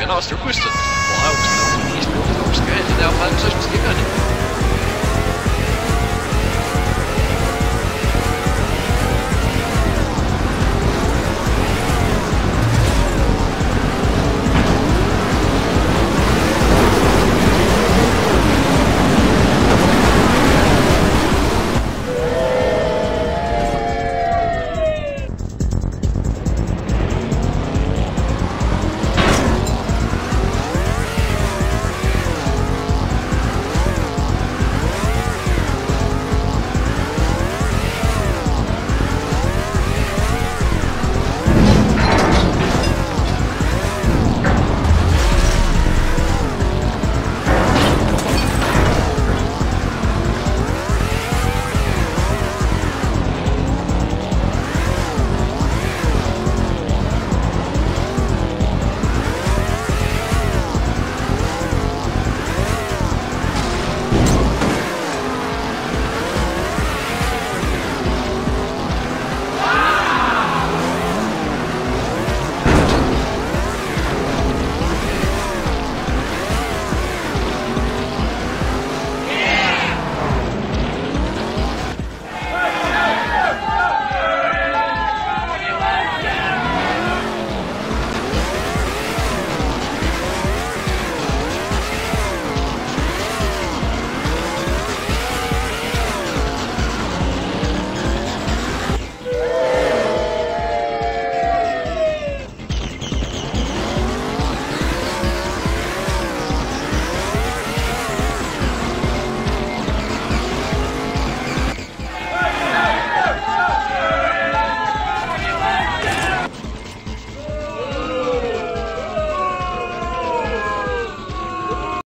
Genau, hast du gewusst. Wow, ich bin auch nicht mehr auf der Geld, der auf allem.